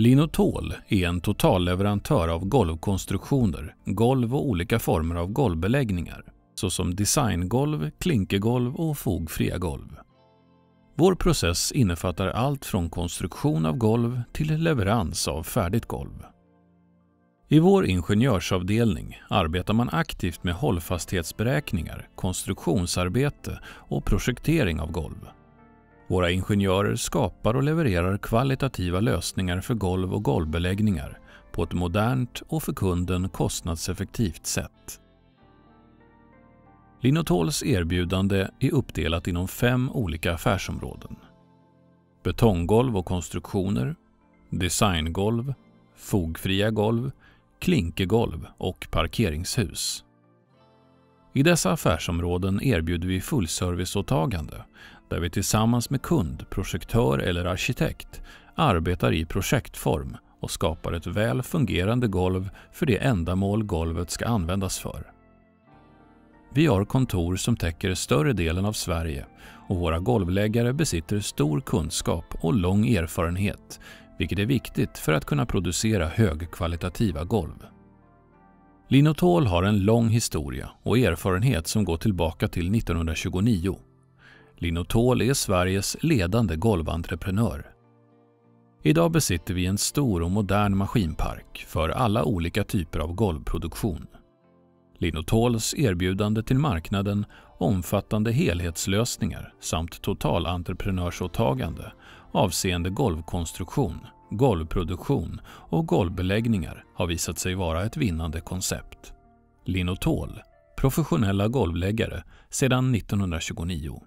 Linotol är en totalleverantör av golvkonstruktioner, golv och olika former av golvbeläggningar såsom designgolv, klinkergolv och fogfria golv. Vår process innefattar allt från konstruktion av golv till leverans av färdigt golv. I vår ingenjörsavdelning arbetar man aktivt med hållfasthetsberäkningar, konstruktionsarbete och projektering av golv. Våra ingenjörer skapar och levererar kvalitativa lösningar för golv och golvbeläggningar på ett modernt och för kunden kostnadseffektivt sätt. Linotols erbjudande är uppdelat inom fem olika affärsområden. Betonggolv och konstruktioner, designgolv, fogfria golv, klinkergolv och parkeringshus. I dessa affärsområden erbjuder vi fullserviceåtagande där vi tillsammans med kund, projektör eller arkitekt arbetar i projektform och skapar ett väl fungerande golv för det ändamål golvet ska användas för. Vi har kontor som täcker större delen av Sverige och våra golvläggare besitter stor kunskap och lång erfarenhet vilket är viktigt för att kunna producera högkvalitativa golv. Linotol har en lång historia och erfarenhet som går tillbaka till 1929. Linotol är Sveriges ledande golventreprenör. Idag besitter vi en stor och modern maskinpark för alla olika typer av golvproduktion. Linotols erbjudande till marknaden omfattande helhetslösningar samt totalentreprenörsåtagande avseende golvkonstruktion, golvproduktion och golvbeläggningar har visat sig vara ett vinnande koncept. Linotol, professionella golvläggare sedan 1929.